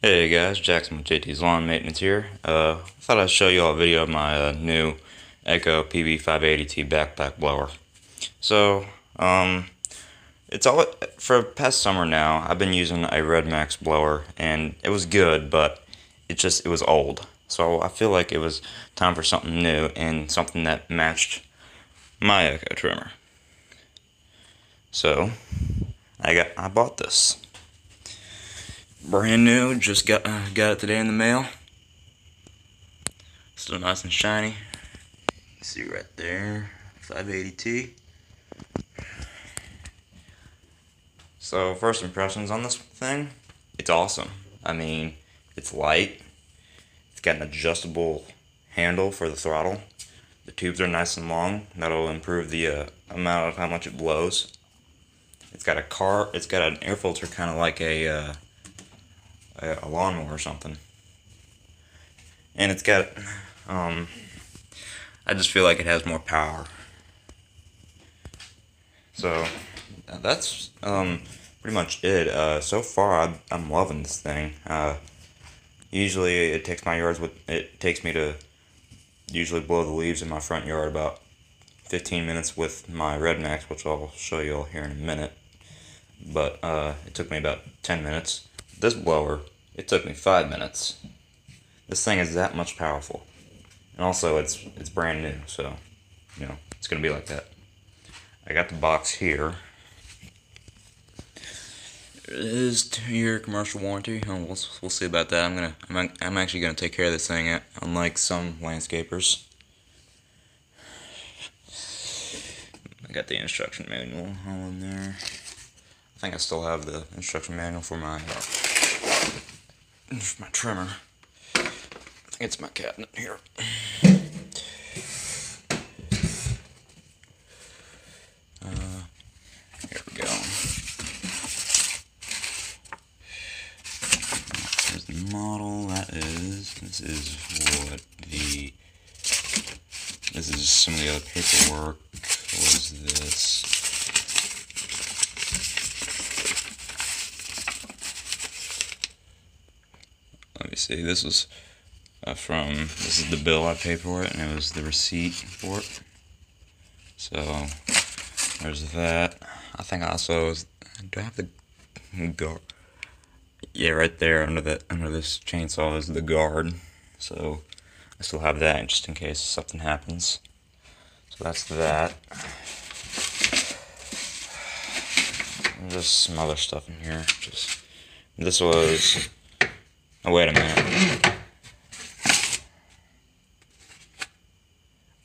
Hey guys, Jackson with JT's Lawn Maintenance here. Uh, I thought I'd show you all a video of my uh, new Echo PB580T backpack blower. So, um, it's all for past summer now. I've been using a RedMax blower, and it was good, but it just it was old. So I feel like it was time for something new and something that matched my Echo trimmer. So, I got I bought this brand new. Just got uh, got it today in the mail. Still nice and shiny. See right there, 580T. So first impressions on this thing, it's awesome. I mean, it's light. It's got an adjustable handle for the throttle. The tubes are nice and long. That'll improve the uh, amount of how much it blows. It's got a car. It's got an air filter, kind of like a. Uh, a, lawnmower or something. And it's got, um, I just feel like it has more power. So that's um, pretty much it. Uh, so far, I'm, I'm loving this thing. Uh, usually, it takes my yards with it takes me to usually blow the leaves in my front yard about 15 minutes with my RedMax, which I'll show you all here in a minute. But uh, it took me about 10 minutes. This blower, it took me five minutes. This thing is that much powerful. And also, it's it's brand new, so, you know, it's going to be like that. I got the box here. It is two-year commercial warranty. Oh, we'll, we'll see about that. I'm gonna I'm, I'm actually gonna take care of this thing. Unlike some landscapers, I got the instruction manual all in there. I think I still have the instruction manual for my uh, my trimmer. It's my cabinet here. Uh, here we go. Here's the model. That is. This is what the. This is some of the other paperwork. What is this? See, this was uh, from, this is the bill I paid for it, and it was the receipt for it. So, there's that. I think I also, do I have the guard? Yeah, right there under that, under this chainsaw is the guard. So, I still have that just in case something happens. So that's that. Just some other stuff in here. Just, this was Oh, wait a minute.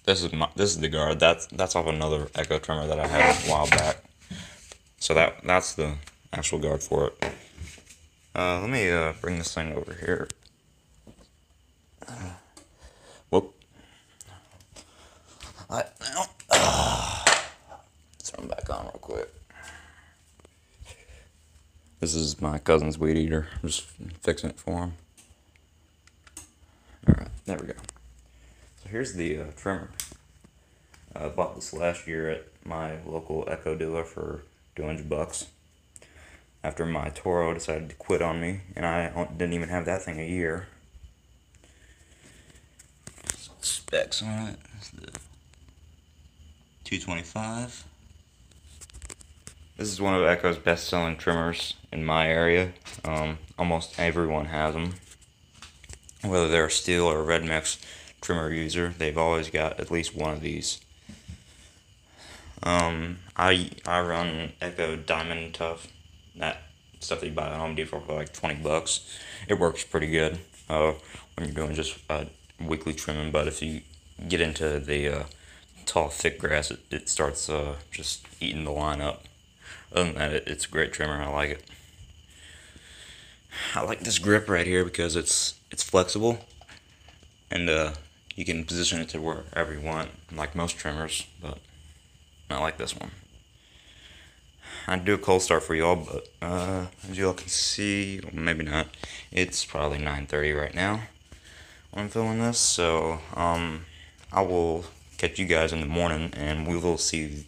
This is my, this is the guard. That's that's off another Echo trimmer that I had a while back. So that that's the actual guard for it. Uh, let me uh, bring this thing over here. Uh, whoop. I now. Uh, turn back on real quick. This is my cousin's weed eater. I'm just fixing it for him. Alright, there we go. So here's the uh, trimmer. I bought this last year at my local Echo dealer for 200 bucks. After my Toro decided to quit on me, and I didn't even have that thing a year. Specs on it. It's the 225. This is one of Echo's best-selling trimmers in my area. Um, almost everyone has them. Whether they're a Stihl or a RedMax trimmer user, they've always got at least one of these. Um, I I run Echo Diamond Tough, that stuff that you buy at Home Depot for like 20 bucks. It works pretty good uh, when you're doing just uh, weekly trimming, but if you get into the uh, tall, thick grass, it, it starts uh, just eating the line up. Other than that, it, it's a great trimmer. I like it. I like this grip right here because it's it's flexible, and uh, you can position it to wherever you want, like most trimmers. But not like this one. I'd do a cold start for y'all, but uh, as y'all can see, maybe not. It's probably 9:30 right now when I'm filming this, so um, I will catch you guys in the morning, and we will see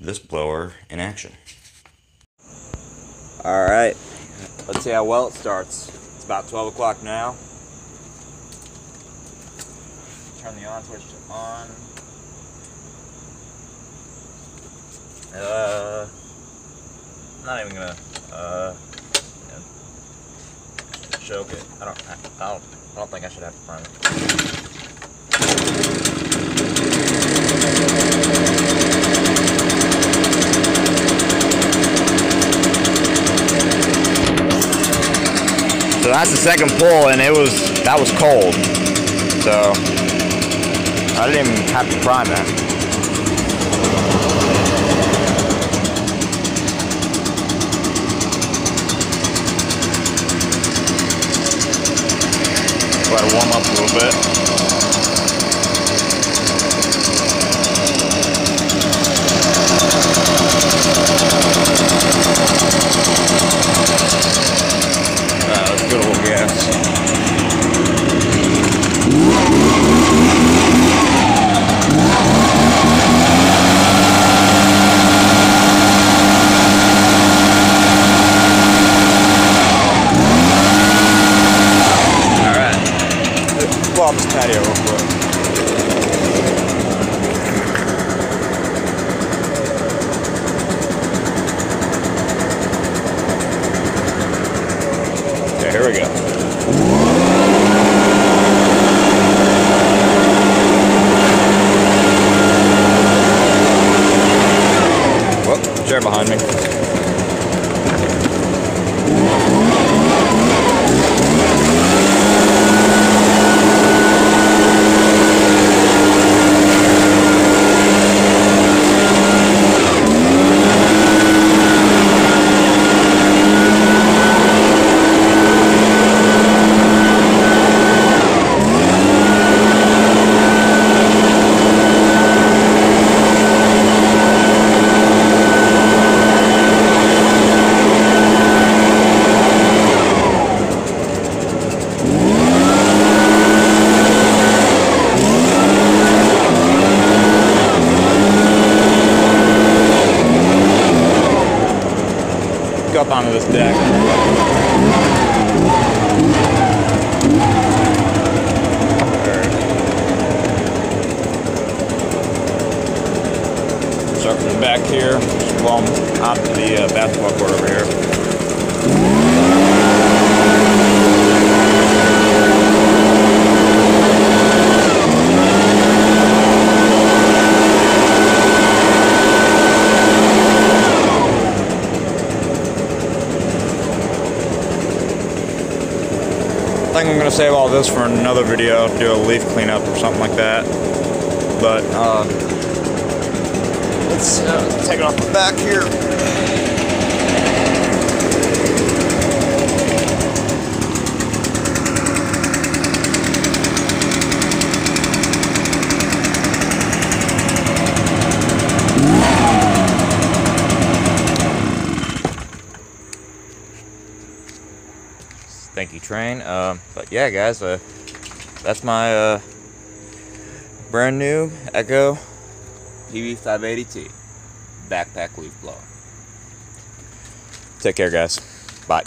this blower in action. Alright, let's see how well it starts. It's about 12 o'clock now. Turn the on switch to on. Uh, not even gonna uh, choke it. I don't. I, I don't. I don't think I should have to prime it. That's the second pull, and it was that was cold. So I didn't even have to prime that. Let it warm up a little bit. Uh, let's get a little gas. Alright. Pull out this patio real quick. Okay, here we go. Whoop, chair behind me. Up onto this deck. Start from the back here, just plumb onto the uh, basketball court over here. Think I'm gonna save all this for another video, do a leaf cleanup or something like that. But uh, let's uh, take it off the back here. Thank you, train. Um, but yeah, guys, uh, that's my uh, brand new Echo PB580T backpack leaf blower. Take care, guys. Bye.